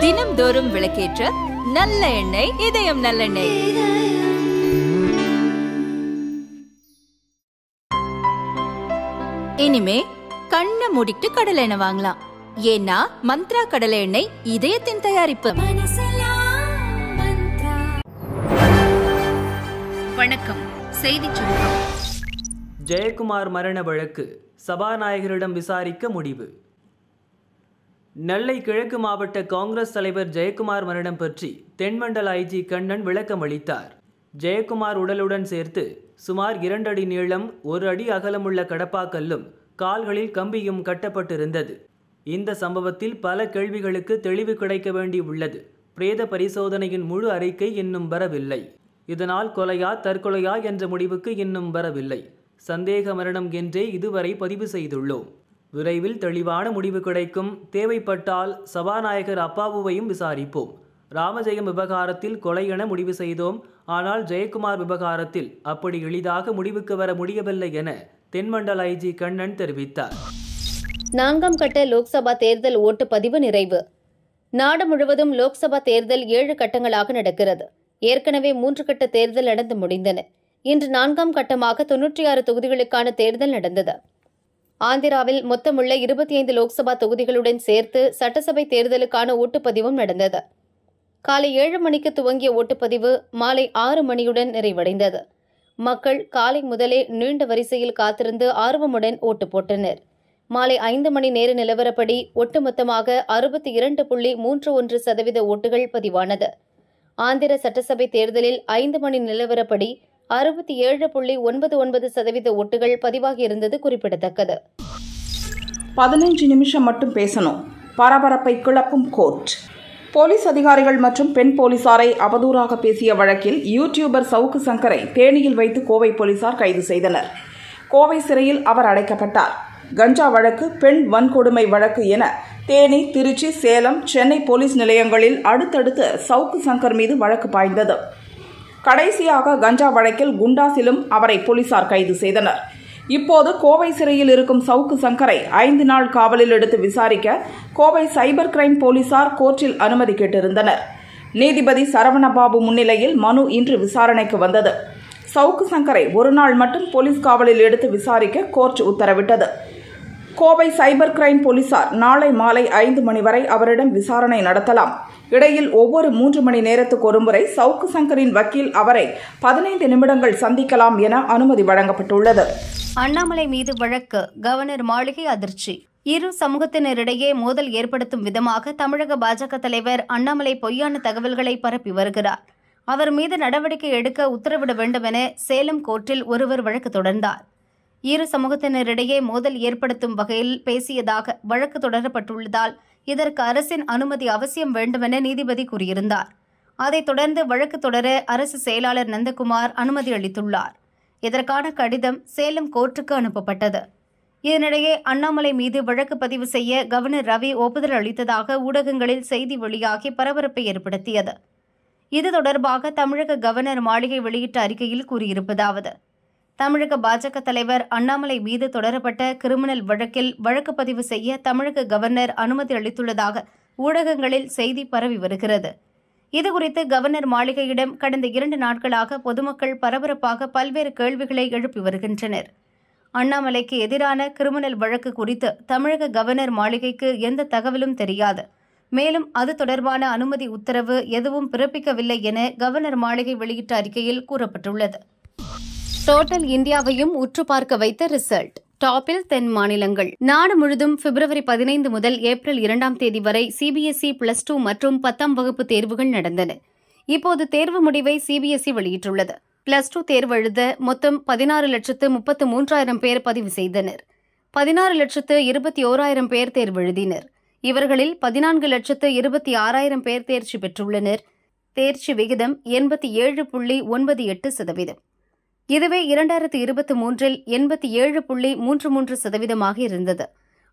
தினம்தோறும் விளக்கேற்ற நல்ல எண்ணெய் இதயம் நல்லெண்ணெய் இனிமே கண்ணை மூடிட்டு கடலை எண்ணெய் வாங்கலாம். ஏன்னா மந்த்ரா கடலை எண்ணெய் இதயத்தின் தயாரிப்பு. வணக்கம். செய்தி சுருக்கம். ஜெயக்குமார் மரண வழக்கு சபாநாயகரிடம் விசாரிக்க முடிவு. நெல்லை கிழக்கு மாவட்ட காங்கிரஸ் தலைவர் ஜெயக்குமார் மரணம் பற்றி தென்மண்டல ஐஜி கண்ணன் விளக்கம் அளித்தார். ஜெயக்குமார் உடலுடன் சேர்த்து சுமார் இரண்டடி நீளம் ஒரு அடி அகலமுள்ள கடப்பாக்கல்லும் கால்களில் கம்பியும் கட்டப்பட்டிருந்தது. இந்த சம்பவத்தில் பல கேள்விகளுக்கு தெளிவு கிடைக்க வேண்டி உள்ளது. பிரேத பரிசோதனையின் முழு அறிக்கை இன்னும் வரவில்லை. இதனால் கொலையா தற்கொலையா என்ற முடிவுக்கு இன்னும் வரவில்லை. சந்தேக மரணம் என்றே இதுவரை பதிவு செய்துள்ளோம். விரைவில் தெளிவான முடிவு கிடைக்கும். தேவைப்பட்டால் சபாநாயகர் அப்பாவுவையும் விசாரிப்போம். ராமஜெயம் விவகாரத்தில் கொலை என முடிவு செய்தோம். ஆனால் ஜெயக்குமார் விவகாரத்தில் அப்படி எளிதாக முடிவுக்கு வர முடியவில்லை என தென்மண்டல ஐஜி கண்ணன் தெரிவித்தார். நான்காம் கட்ட லோக்சபா தேர்தல் ஓட்டுப்பதிவு நிறைவு. நாடு முழுவதும் லோக்சபா தேர்தல் ஏழு கட்டங்களாக நடக்கிறது. ஏற்கனவே மூன்று கட்ட தேர்தல் நடந்து முடிந்தன. இன்று நான்காம் கட்டமாக தொன்னூற்றி ஆறு தொகுதிகளுக்கான தேர்தல் நடந்தது. ஆந்திராவில் மொத்தமுள்ள இருபத்தி ஐந்து லோக்சபா தொகுதிகளுடன் சேர்த்து சட்டசபை தேர்தலுக்கான ஓட்டுப்பதிவும் நடந்தது. காலை ஏழு மணிக்கு துவங்கிய ஓட்டுப்பதிவு மாலை ஆறு மணியுடன் நிறைவடைந்தது. மக்கள் காலை முதலே நீண்ட வரிசையில் காத்திருந்து ஆர்வமுடன் ஓட்டு போட்டனர். மாலை ஐந்து மணி நேர நிலவரப்படி ஒட்டுமொத்தமாக அறுபத்தி இரண்டு புள்ளி மூன்று ஒன்று சதவீத ஓட்டுகள் பதிவானது. ஆந்திர சட்டசபை தேர்தலில் ஐந்து மணி நிலவரப்படி அறுபத்தி ஏழு புள்ளி ஒன்பது ஒன்பது சதவீத ஓட்டுகள் பதிவாகியிருந்தது குறிப்பிடத்தக்கது. பதினைஞ்சு நிமிஷம் மட்டும் பேசணும். பரபரப்பை கிளப்பும் கோர்ட். போலீஸ் அதிகாரிகள் மற்றும் பெண் போலீசாரை அவதூறாக பேசிய வழக்கில் யூடியூபர் சவுக்கு சங்கரை தேனியில் வைத்து கோவை போலீசார் கைது செய்தனர். கோவை சிறையில் அவர் அடைக்கப்பட்டார். கஞ்சா வழக்கு பெண் வன்கொடுமை வழக்கு என தேனி திருச்சி சேலம் சென்னை போலீஸ் நிலையங்களில் அடுத்தடுத்து சவுக்கு சங்கர் மீது வழக்கு பாய்ந்தது. கடைசியாக கஞ்சா வழக்கில் குண்டாசிலும் அவரை போலீசார் கைது செய்தனர். இப்போது கோவை சிறையில் இருக்கும் சவுக்கு சங்கரை ஐந்து நாள் காவலில் எடுத்து விசாரிக்க கோவை சைபர் கிரைம் போலீசார் கோர்ட்டில் அனுமதி கேட்டிருந்தனர். நீதிபதி சரவணபாபு முன்னிலையில் மனு இன்று விசாரணைக்கு வந்தது. சவுக்கு சங்கரை ஒரு நாள் மட்டும் போலீஸ் காவலில் எடுத்து விசாரிக்க கோர்ட் உத்தரவிட்டது. கோவை சைபர் கிரைம் போலீசார் நாளை மாலை ஐந்து மணி வரை அவரிடம் விசாரணை நடத்தலாம். இடையில் ஒவ்வொரு மூன்று மணி நேரத்துக்கு ஒருமுறை சவுக்கு சங்கரின் வக்கீல் அவரை பதினைந்து நிமிடங்கள் சந்திக்கலாம் என அனுமதி வழங்கப்பட்டுள்ளது. அண்ணாமலை மீது வழக்கு. கவர்னர் மாளிகை அதிர்ச்சி. இரு சமூகத்தினரிடையே மோதல் ஏற்படுத்தும் விதமாக தமிழக பாஜக தலைவர் அண்ணாமலை பொய்யான தகவல்களை பரப்பி வருகிறார். அவர் மீது நடவடிக்கை எடுக்க உத்தரவிட வேண்டும் என சேலம் கோர்ட்டில் ஒருவர் வழக்கு தொடர்ந்தார். இரு சமூகத்தினரிடையே மோதல் ஏற்படுத்தும் வகையில் பேசியதாக வழக்கு தொடரப்பட்டுள்ளதால் இதற்கு அரசின் அனுமதி அவசியம் வேண்டுமென நீதிபதி கூறியிருந்தார். அதைத் தொடர்ந்து வழக்கு தொடர அரசு செயலாளர் நந்தகுமார் அனுமதி அளித்துள்ளார். இதற்கான கடிதம் சேலம் கோர்ட்டுக்கு அனுப்பப்பட்டது. இதனிடையே அண்ணாமலை மீது வழக்கு பதிவு செய்ய கவர்னர் ரவி ஒப்புதல் அளித்ததாக ஊடகங்களில் செய்தி வெளியாகி பரபரப்பை ஏற்படுத்தியது. இது தொடர்பாக தமிழக கவர்னர் மாளிகை வெளியிட்ட அறிக்கையில் கூறியிருப்பதாவது தமிழக பாஜக தலைவர் அண்ணாமலை மீது தொடரப்பட்ட கிரிமினல் வழக்கில் வழக்கு பதிவு செய்ய தமிழக கவர்னர் அனுமதி அளித்துள்ளதாக ஊடகங்களில் செய்தி பரவி வருகிறது. இதுகுறித்து கவர்னர் மாளிகையிடம் கடந்த இரண்டு நாட்களாக பொதுமக்கள் பரபரப்பாக பல்வேறு கேள்விகளை எழுப்பி வருகின்றனர். அண்ணாமலைக்கு எதிரான கிரிமினல் வழக்கு குறித்து தமிழக கவர்னர் மாளிகைக்கு எந்த தகவலும் தெரியாது. மேலும் அது தொடர்பான அனுமதி உத்தரவு எதுவும் பிறப்பிக்கவில்லை என கவர்னர் மாளிகை வெளியிட்ட அறிக்கையில் கூறப்பட்டுள்ளது. டோட்டல் இந்தியாவையும் உற்று பார்க்க வைத்த ரிசல்ட். டாப்பில் தென் மாநிலங்கள். நாடு முழுதும் பிப்ரவரி பதினைந்து முதல் ஏப்ரல் இரண்டாம் தேதி வரை சிபிஎஸ்இ பிளஸ் டூ மற்றும் பத்தாம் வகுப்பு தேர்வுகள் நடந்தன. இப்போது தேர்வு முடிவை சிபிஎஸ்இ வெளியிட்டுள்ளது. பிளஸ் டூ தேர்வு எழுத மொத்தம் பதினாறு லட்சத்து முப்பத்து மூன்றாயிரம் பேர் பதிவு செய்தனர். பதினாறு லட்சத்து இருபத்தி ஓராயிரம் பேர் தேர்வு எழுதினர். இவர்களில் பதினான்கு லட்சத்து இருபத்தி ஆறாயிரம் பேர் தேர்ச்சி பெற்றுள்ளனர். தேர்ச்சி விகிதம் எண்பத்தி ஏழு புள்ளி ஒன்பது எட்டு சதவீதம். இதுவே இரண்டாயிரத்து இருபத்தி மூன்றில் எண்பத்தி ஏழு புள்ளி மூன்று மூன்று சதவீதமாக இருந்தது.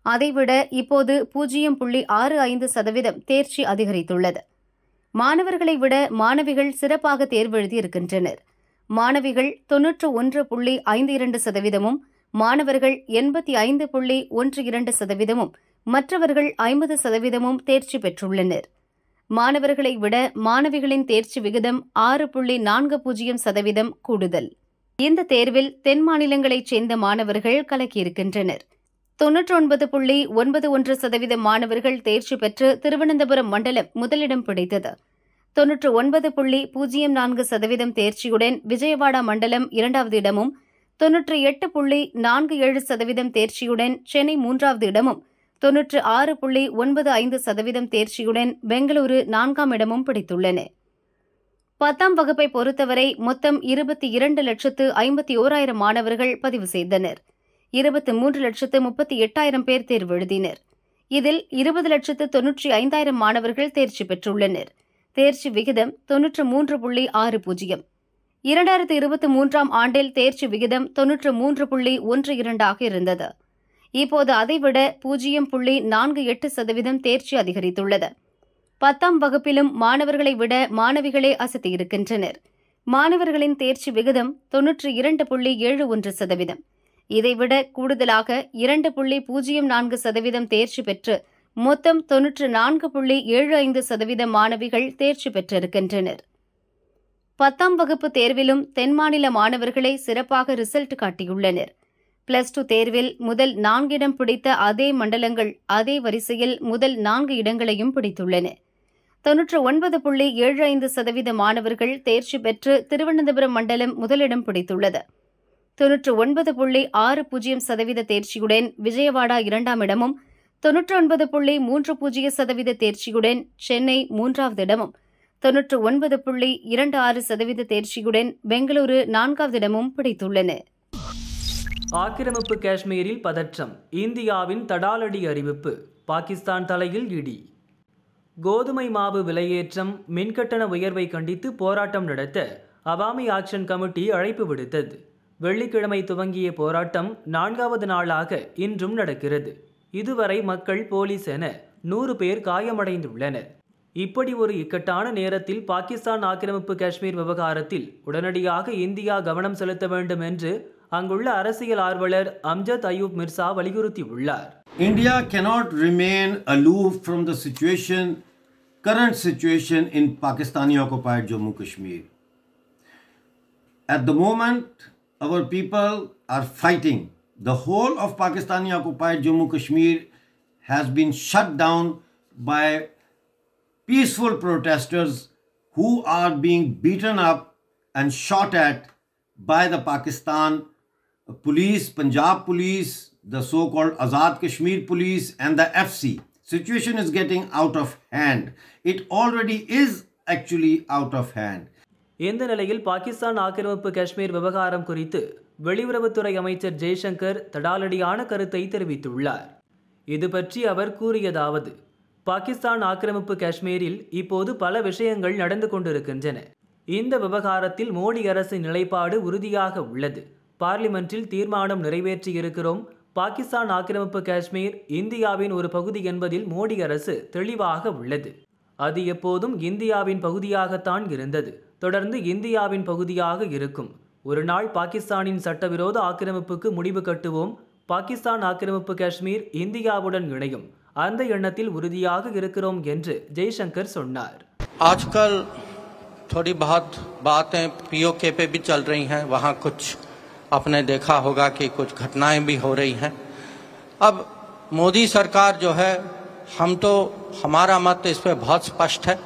அதைவிட இப்போது பூஜ்ஜியம் புள்ளி ஆறு ஐந்து சதவீதம் தேர்ச்சி அதிகரித்துள்ளது. மாணவர்களை விட மாணவிகள் சிறப்பாக தேர்வெழுதியிருக்கின்றனர். மாணவிகள் தொன்னூற்று ஒன்று புள்ளி ஐந்து இரண்டு சதவீதமும் மாணவர்கள் எண்பத்தி ஐந்து புள்ளி ஒன்று இரண்டு சதவீதமும் மற்றவர்கள் ஐம்பது சதவீதமும் தேர்ச்சி பெற்றுள்ளனர். மாணவர்களை விட மாணவிகளின் தேர்ச்சி விகிதம் ஆறு புள்ளி நான்கு பூஜ்ஜியம் சதவீதம் கூடுதல். இந்த தேர்வில் தென் மாநிலங்களைச் சேர்ந்த மாணவர்கள் கலக்கியிருக்கின்றனர். தொன்னூற்றி ஒன்பது புள்ளி ஒன்பது ஒன்று சதவீத மாணவர்கள் தேர்ச்சி பெற்று திருவனந்தபுரம் மண்டலம் முதலிடம் பிடித்தது. தொன்னூற்று ஒன்பது புள்ளி பூஜ்ஜியம் நான்கு சதவீதம் தேர்ச்சியுடன் விஜயவாடா மண்டலம் இரண்டாவது இடமும் தொன்னூற்று எட்டு புள்ளி நான்கு ஏழு சதவீதம் தேர்ச்சியுடன் சென்னை மூன்றாவது இடமும் தொன்னூற்று ஆறு புள்ளி ஒன்பது ஐந்து சதவீதம் தேர்ச்சியுடன் பெங்களூரு நான்காம் இடமும் பிடித்துள்ளன. பத்தாம் வகுப்பை பொறுத்தவரை மொத்தம் இருபத்தி இரண்டு லட்சத்து ஐம்பத்தி ஓராயிரம் மாணவர்கள் பதிவு செய்தனர். இருபத்தி மூன்று லட்சத்து முப்பத்தி எட்டாயிரம் பேர் தேர்வு எழுதினர். இதில் இருபது லட்சத்து தொன்னூற்றி ஐந்தாயிரம் மாணவர்கள் தேர்ச்சி பெற்றுள்ளனர். தேர்ச்சி விகிதம் தொன்னூற்று மூன்று புள்ளி ஆறு பூஜ்ஜியம். இரண்டாயிரத்து இருபத்தி மூன்றாம் ஆண்டில் தேர்ச்சி விகிதம் தொன்னூற்று மூன்று புள்ளி ஒன்று இரண்டாக இருந்தது. இப்போது அதைவிட பூஜ்ஜியம் புள்ளி நான்கு எட்டு சதவீதம் தேர்ச்சி அதிகரித்துள்ளது. பத்தாம் வகுப்பிலும் மாணவர்களை விட மாணவிகளே அசத்தியிருக்கின்றனர் மாணவர்களின் தேர்ச்சி விகிதம் தொன்னூற்றி இரண்டு புள்ளி ஏழு ஒன்று சதவீதம். இதைவிட கூடுதலாக இரண்டு புள்ளி பூஜ்ஜியம் நான்கு சதவீதம் தேர்ச்சி பெற்று மொத்தம் தொன்னூற்று நான்கு புள்ளி ஏழு ஐந்து சதவீத மாணவிகள் தேர்ச்சி பெற்றிருக்கின்றனர். பத்தாம் வகுப்பு தேர்விலும் தென் மாநில மாணவர்களை சிறப்பாக ரிசல்ட் காட்டியுள்ளனர். பிளஸ் டூ தேர்வில் முதல் நான்கிடம் பிடித்த அதே மண்டலங்கள் அதே வரிசையில் முதல் நான்கு இடங்களையும் பிடித்துள்ளன. தொன்னூற்று ஒன்பது புள்ளி ஏழு ஐந்து சதவீத மாணவர்கள் தேர்ச்சி பெற்று திருவனந்தபுரம் மண்டலம் முதலிடம் பிடித்துள்ளது. தொன்னூற்று ஒன்பது புள்ளி ஆறு பூஜ்ஜியம் சதவீத தேர்ச்சியுடன் விஜயவாடா இரண்டாம் இடமும் தொன்னூற்று ஒன்பது புள்ளி மூன்று பூஜ்ஜிய சதவீத தேர்ச்சியுடன் சென்னை மூன்றாவது இடமும் தொன்னூற்று ஒன்பது புள்ளி இரண்டு ஆறு சதவீத தேர்ச்சியுடன் பெங்களூரு நான்காவது இடமும் பிடித்துள்ளன. ஆக்கிரமிப்பு காஷ்மீரில் பதற்றம் இந்தியாவின் தடாலடி அறிவிப்பு பாகிஸ்தான் தலையில் இடி. கோதுமை மாவு விலையேற்றம் மின்கட்டண உயர்வை கண்டித்து போராட்டம் நடத்த அவாமி ஆக்ஷன் கமிட்டி அழைப்பு விடுத்தது. வெள்ளிக்கிழமை துவங்கிய போராட்டம் நான்காவது நாளாக இன்றும் நடக்கிறது. இதுவரை மக்கள் போலீஸ் என நூறு பேர் காயமடைந்துள்ளனர். இப்படி ஒரு இக்கட்டான நேரத்தில் பாகிஸ்தான் ஆக்கிரமிப்பு காஷ்மீர் விவகாரத்தில் உடனடியாக இந்தியா கவனம் செலுத்த வேண்டும் என்று அங்குள்ள அரசியல் ஆர்வலர் அம்ஜத் அயூப் மிர்சா வலியுறுத்தியுள்ளார். India cannot remain aloof from the situation, current situation in Pakistani occupied Jammu Kashmir. At the moment, our people are fighting. The whole of Pakistani occupied Jammu Kashmir has been shut down by peaceful protesters who are being beaten up and shot at by the Pakistan police, Punjab police, the so called Azad Kashmir police, and the FC. Situation is getting out of hand. It already is actually out of hand. இந்த நிலையில் பாகிஸ்தான் ஆக்கிரமிப்பு காஷ்மீர் விவகாரம் குறித்து வெளியுறவுத்துறை அமைச்சர் ஜெய்சங்கர் தடாலடியான கருத்தை தெரிவித்துள்ளார் இது பற்றி அவர் கூறியதாவது பாகிஸ்தான் ஆக்கிரமிப்பு காஷ்மீரில் இப்போது பல விஷயங்கள் நடந்து கொண்டிருக்கின்றன இந்த விவகாரத்தில் மோடி அரசின் நிலைப்பாடு உறுதியாக உள்ளது பார்லிமென்ட்டில் தீர்மானம் நிறைவேற்றியிருக்கிறோம் பாகிஸ்தான் ஆக்கிரமிப்பு காஷ்மீர் இந்தியாவின் ஒரு பகுதி என்பதில் மோடி அரசு தெளிவாக உள்ளது அது எப்போதும் இந்தியாவின் பகுதியாகத்தான் இருந்தது தொடர்ந்து இந்தியாவின் பகுதியாக இருக்கும் ஒரு நாள் பாகிஸ்தானின் சட்டவிரோத ஆக்கிரமிப்புக்கு முடிவு கட்டுவோம் பாகிஸ்தான் ஆக்கிரமிப்பு காஷ்மீர் இந்தியாவுடன் இணையும் அந்த எண்ணத்தில் உறுதியாக இருக்கிறோம் என்று ஜெய்சங்கர் சொன்னார் आजकल थोड़ी बहुत बातें पीओके पे भी चल रही हैं वहाँ कुछ आपने देखा होगा कि कुछ घटनाएँ भी हो रही हैं। अब मोदी सरकार जो है, हम तो हमारा मत इस पर बहुत स्पष्ट है।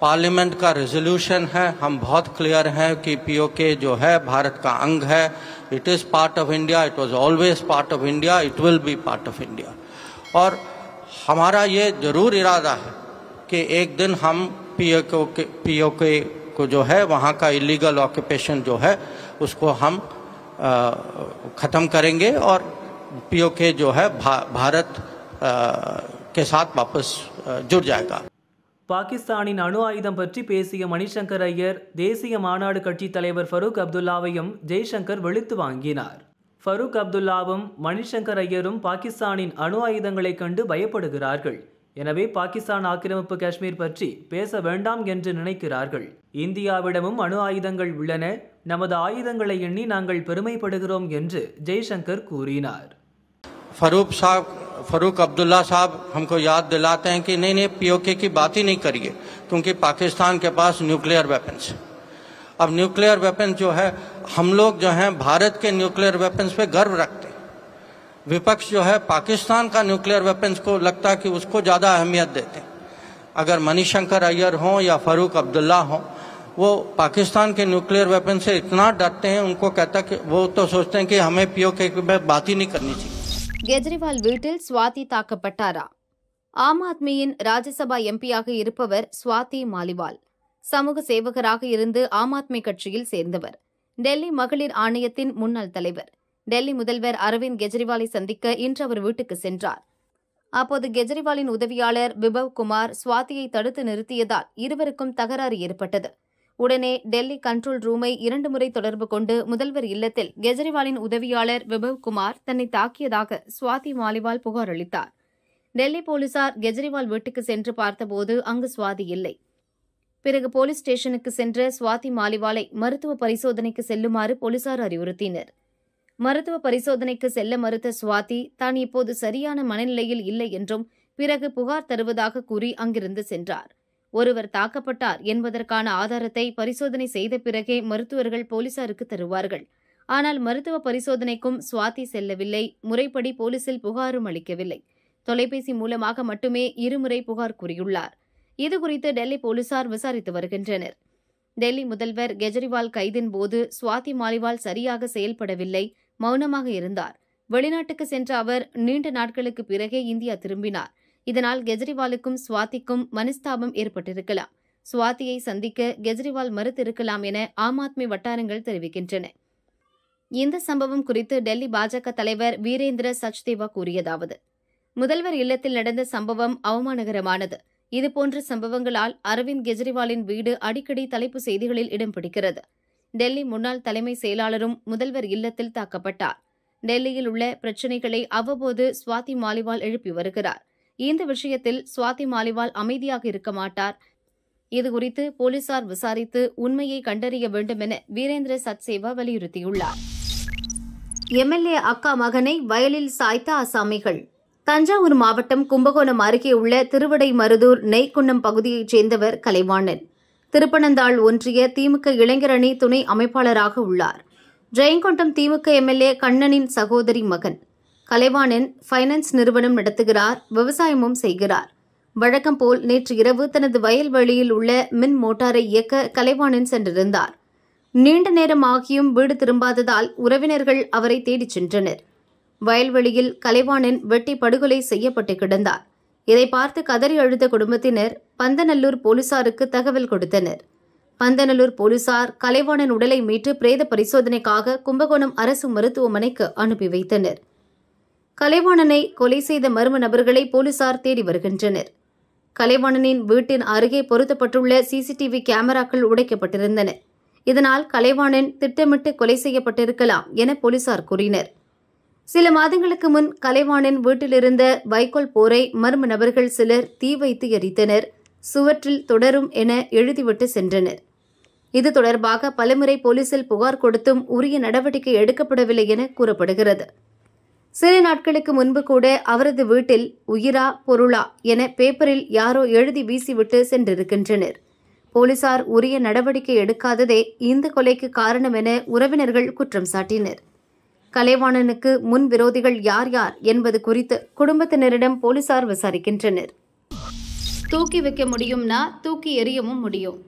पार्लियामेंट का रेजोल्यूशन है, हम बहुत क्लियर हैं कि पीओके जो है, भारत का अंग है। It is part of India it was always part of India it will be part of India और हमारा ये ज़रूर इरादा है कि एक दिन हम पीओके पीओके को जो है, वहाँ का इलीगल ऑक्यूपेशन जो है, उसको हम खत्म करेंगे और पीओके जो है भा, भारत अ, के साथ वापस अ, जुड़ जाएगा பாகிஸ்தானின் அணு ஆயுதம் பற்றி பேசிய மணிசங்கர் ஐயர் தேசிய மாநாடு கட்சி தலைவர் ஃபரூக் அப்துல்லாவையும் ஜெய்சங்கர் வெளுத்து வாங்கினார் ஃபரூக் அப்துல்லாவும் மணிசங்கர் ஐயரும் பாகிஸ்தானின் அணு ஆயுதங்களைக் கண்டு பயப்படுகிறார்கள் எனவே பாகிஸ்தான் ஆக்கிரமிப்பு காஷ்மீர் பற்றி பேச வேண்டாம் என்று நினைக்கிறார்கள் இந்தியாவிடமும் அணு ஆயுதங்கள் உள்ளன நமது ஆயுதங்களை எண்ணி நாங்கள் பெருமைப்படுகிறோம் என்று ஜெய்சங்கர் கூறினார் फरूक साहब फरूक अब्दुल्ला साहब हमको याद दिलाते हैं कि नहीं नहीं पीओके की बात ही नहीं करिए क्योंकि पाकिस्तान के पास न्यूक्लियर वेपन्स है अब न्यूक्लियर वेपन्स जो है हम लोग जो हैं भारत के न्यूक्लियर वेपन्स पे गर्व रखते हैं हैं। विपक्ष जो है पाकिस्तान का न्यूक्लियर वेपन्स को लगता है कि उसको ज्यादा अहमियत देते हैं अगर मणिशंकर अय्यर हों या फारूक अब्दुल्ला हों वो पाकिस्तान के न्यूक्लियर वेपन से इतना डरते हैं उनको कहता कि वो तो सोचते हैं कि हमें पीओके की बात ही नहीं करनी चाहिए கெஜ்ரிவால் வீட்டில் சுவாதி தாக்கப்பட்டாரா ஆம் ஆத்மியின் ராஜ்யசபா எம்பியாக இருப்பவர் சுவாதி மாலிவால் சமூக சேவகராக இருந்து ஆம் ஆத்மி கட்சியில் சேர்ந்தவர் டெல்லி மகளிர் ஆணையத்தின் முன்னாள் தலைவர் டெல்லி முதல்வர் அரவிந்த் கெஜ்ரிவாலை சந்திக்க இன்று அவர் வீட்டுக்கு சென்றார். அப்போது கெஜ்ரிவாலின் உதவியாளர் விபவ் குமார் சுவாதியை தடுத்து நிறுத்தியதால் இருவருக்கும் தகராறு ஏற்பட்டது. உடனே டெல்லி கண்ட்ரோல் ரூமை இரண்டு முறை தொடர்பு கொண்டு முதல்வர் இல்லத்தில் கெஜ்ரிவாலின் உதவியாளர் விபவ் குமார் தன்னை தாக்கியதாக சுவாதி மாலிவால் புகார் அளித்தார். டெல்லி போலீசார் கெஜ்ரிவால் வீட்டுக்கு சென்று பார்த்தபோது அங்கு சுவாதி இல்லை. பிறகு போலீஸ் ஸ்டேஷனுக்கு சென்ற சுவாதி மாலிவாலை மருத்துவ பரிசோதனைக்கு செல்லுமாறு போலீசார் அறிவுறுத்தினர். மருத்துவ பரிசோதனைக்கு செல்ல மறுத்த சுவாதி தான் இப்போது சரியான மனநிலையில் இல்லை என்றும் பிறகு புகார் தருவதாக கூறி அங்கிருந்து சென்றார். ஒருவர் தாக்கப்பட்டார் என்பதற்கான ஆதாரத்தை பரிசோதனை செய்த பிறகே மருத்துவர்கள் போலீசாருக்கு தருவார்கள். ஆனால் மருத்துவ பரிசோதனைக்கும் சுவாதி செல்லவில்லை முறைப்படி போலீசில் புகாரும் அளிக்கவில்லை. தொலைபேசி மூலமாக மட்டுமே இருமுறை புகார் கூறியுள்ளார். இதுகுறித்து டெல்லி போலீசார் விசாரித்து வருகின்றனர். டெல்லி முதல்வர் கெஜ்ரிவால் கைதின் போது சுவாதி மாலிவால் சரியாக செயல்படவில்லை மௌனமாக இருந்தார். வெளிநாட்டுக்கு சென்ற அவர் நீண்ட நாட்களுக்கு பிறகே இந்தியா திரும்பினார். இதனால் கெஜ்ரிவாலுக்கும் சுவாதிக்கும் மனஸ்தாபம் ஏற்பட்டிருக்கலாம். சுவாதியை சந்திக்க கெஜ்ரிவால் மறுத்திருக்கலாம் என ஆம் ஆத்மி வட்டாரங்கள் தெரிவிக்கின்றன. இந்த சம்பவம் குறித்து டெல்லி பாஜக தலைவர் வீரேந்திர சச்தேவா கூறியதாவது முதல்வர் இல்லத்தில் நடந்த சம்பவம் அவமானகரமானது. இதுபோன்ற சம்பவங்களால் அரவிந்த் கெஜ்ரிவாலின் வீடு அடிக்கடி தலைப்பு செய்திகளில் இடம் பிடிக்கிறது. டெல்லி முன்னாள் தலைமை செயலாளரும் முதல்வர் இல்லத்தில் தாக்கப்பட்டார். டெல்லியில் உள்ள பிரச்சினைகளை அவ்வப்போது சுவாதி மாலிவால் எழுப்பி வருகிறார். இந்த விஷயத்தில் சுவாதி மாலிவால் அமைதியாக இருக்க மாட்டார். இதுகுறித்து போலீசார் விசாரித்து உண்மையை கண்டறிய வேண்டும் என வீரேந்திர சத்சேவா வலியுறுத்தியுள்ளார். எம்எல்ஏ அக்கா மகனை வயலில் சாய்த்த அசாமிகள் தஞ்சாவூர் மாவட்டம் கும்பகோணம் அருகே உள்ள திருவிடைமருதூர் நெய்க்குன்னம் பகுதியைச் சேர்ந்தவர் கலைவாணன். திருப்பனந்தாள் ஒன்றிய திமுக இளைஞரணி துணை அமைப்பாளராக உள்ளார். ஜெயங்கொண்டம் திமுக எம்எல்ஏ கண்ணனின் சகோதரி மகன். கலைவாணன் ஃபைனான்ஸ் நிறுவனம் நடத்துகிறார் விவசாயமும் செய்கிறார். வழக்கம் போல் நேற்று இரவு தனது வயல்வெளியில் உள்ள மின் மோட்டாரை இயக்க கலைவாணன் சென்றிருந்தார். நீண்ட நேரம் ஆகியும் வீடு திரும்பாததால் உறவினர்கள் அவரை தேடிச் சென்றனர். வயல்வெளியில் கலைவாணன் வெட்டி படுகொலை செய்யப்பட்டு கிடந்தார். இதை பார்த்து கதறி அழுத குடும்பத்தினர் பந்தநல்லூர் போலீசாருக்கு தகவல் கொடுத்தனர். பந்தநல்லூர் போலீசார் கலைவாணன் உடலை மீட்டு பிரேத பரிசோதனைக்காக கும்பகோணம் அரசு மருத்துவமனைக்கு அனுப்பி வைத்தனர். கலைவாணனை கொலை செய்த மர்ம நபர்களை போலீசார் தேடி வருகின்றனர். கலைவாணனின் வீட்டின் அருகே பொருத்தப்பட்டுள்ள சிசிடிவி கேமராக்கள் உடைக்கப்பட்டிருந்தன. இதனால் கலைவாணன் திட்டமிட்டு கொலை செய்யப்பட்டிருக்கலாம் என போலீசார் கூறினர். சில மாதங்களுக்கு முன் கலைவாணன் வீட்டிலிருந்த வைக்கோல் போரை மர்ம நபர்கள் சிலர் தீ வைத்து எரித்தனர். சுவற்றில் தொடரும் என எழுதிவிட்டு சென்றனர். இது தொடர்பாக பலமுறை போலீசில் புகார் கொடுத்தும் உரிய நடவடிக்கை எடுக்கப்படவில்லை என கூறப்படுகிறது. சில நாட்களுக்கு முன்பு கூட அவரது வீட்டில் உயிரா பொருளா என பேப்பரில் யாரோ எழுதி வீசிவிட்டு சென்றிருக்கின்றனர். போலீசார் உரிய நடவடிக்கை எடுக்காததே இந்த கொலைக்கு காரணம் என உறவினர்கள் குற்றம் சாட்டினர். கலைவாணனுக்கு முன் விரோதிகள் யார் யார் என்பது குறித்து குடும்பத்தினரிடம் போலீசார் விசாரிக்கின்றனர். தூக்கி வைக்க முடியும்னா தூக்கி எறியவும் முடியும்.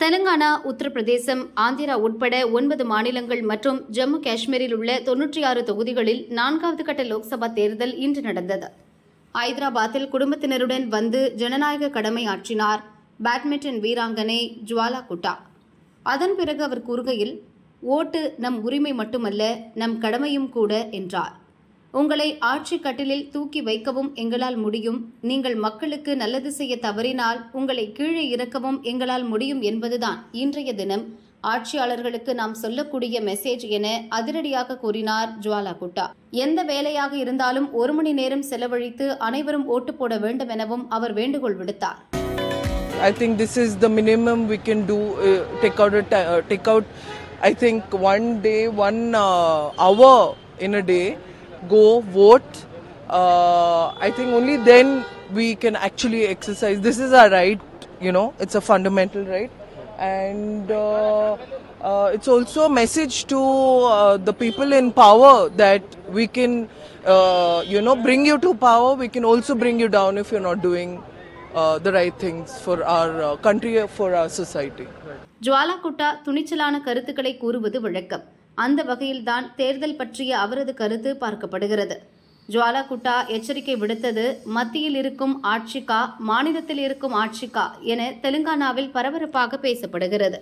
தெலுங்கானா உத்தரப்பிரதேசம் ஆந்திரா உட்பட ஒன்பது மாநிலங்கள் மற்றும் ஜம்மு காஷ்மீரில் உள்ள தொன்னூற்றி ஆறு தொகுதிகளில் நான்காவது கட்ட லோக்சபா தேர்தல் இன்று நடந்தது. ஐதராபாத்தில் குடும்பத்தினருடன் வந்து ஜனநாயக கடமை ஆற்றினார் பேட்மிண்டன் வீராங்கனை ஜுவாலா குட்டா அதன் பிறகு அவர் கூறுகையில் ஓட்டு நம் உரிமை மட்டுமல்ல நம் கடமையும் கூட என்றார் உங்களை ஆட்சி கட்டிலில் தூக்கி வைக்கவும் எங்களால் முடியும் நீங்கள் மக்களுக்கு நல்லது செய்ய தவறினால் உங்களை கீழே இறக்கவும் எங்களால் முடியும் என்பதுதான் இன்றைய தினம் ஆட்சியாளர்களுக்கு நாம் சொல்லக்கூடிய மெசேஜ் என அதிரடியாக கூறினார் ஜுவாலா குட்டா எந்த வேலையாக இருந்தாலும் ஒரு மணி நேரம் செலவழித்து அனைவரும் ஓட்டு போட வேண்டும் எனவும் அவர் வேண்டுகோள் விடுத்தார் I think this is the minimum we can do. Uh, take out a uh, take out. I think one day, one uh, hour in a day, go vote uh, I think only then we can actually exercise. This is our right, you know, it's a fundamental right. And uh, uh, it's also a message to uh, the people in power that we can, uh, you know, bring you to power. We can also bring you down if you're not doing the right things for our country for our society Jwala Gutta துணிச்சலான கருத்துக்களை கூறுவது வழக்கம். அந்த வகையில்தான் தேர்தல் பற்றிய அவரது கருத்து பார்க்கப்படுகிறது. ஜுவாலா குட்டா எச்சரிக்கை விடுத்தது மத்தியில் இருக்கும் ஆட்சிக்கா மாநிலத்தில் இருக்கும் ஆட்சிக்கா என தெலுங்கானாவில் பரபரப்பாக பேசப்படுகிறது.